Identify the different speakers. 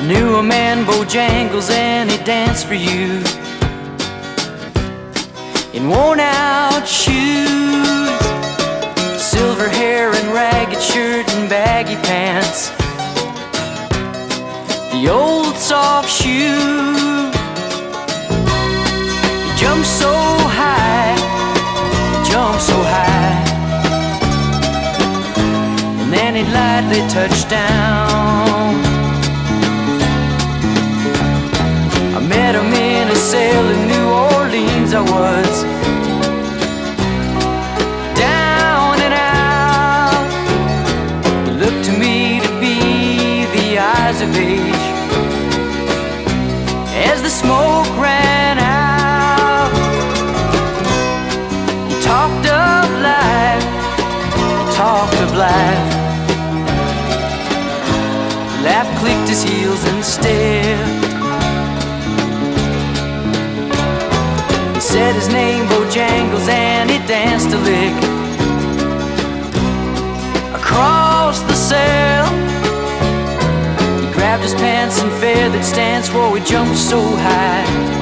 Speaker 1: I knew a man, Bojangles, and he danced for you in worn out shoes, silver hair and ragged shirt and baggy pants, the old soft shoe. He jumped so high, he jumped so high, and then he lightly touched down. I was down and out. He looked to me to be the eyes of age as the smoke ran out. He talked of life, he talked of life. He laughed, clicked his heels, and stared. Said his name, Bojangles, and he danced a lick across the cell. He grabbed his pants and feathered stance, whoa, he jumped so high.